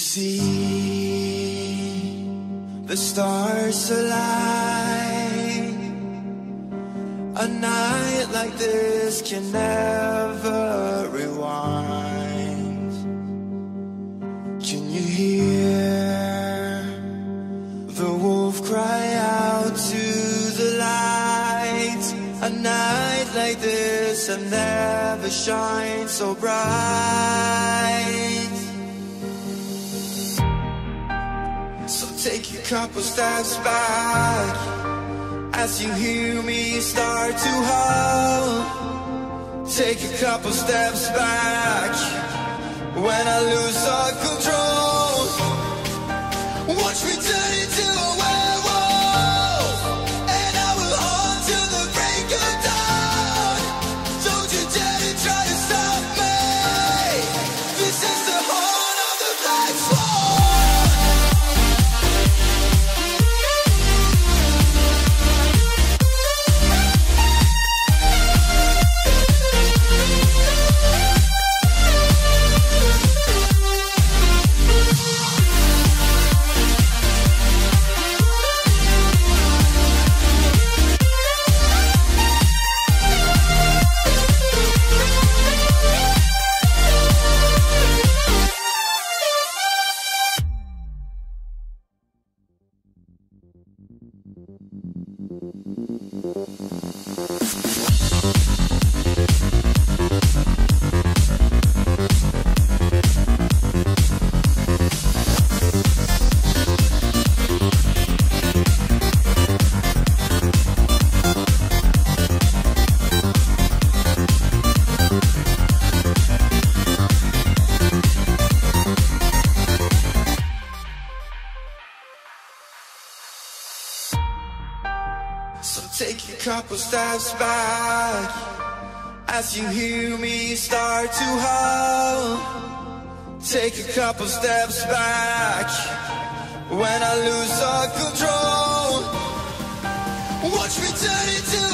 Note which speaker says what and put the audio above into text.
Speaker 1: see the stars align. A night like this can never rewind. Can you hear the wolf cry out to the light? A night like this will never shine so bright. Take a couple steps back as you hear me start to howl. Take a couple steps back when I lose all control. Watch me So take a couple steps back as you hear me start to howl. Take a couple steps back when I lose all control. Watch me turn into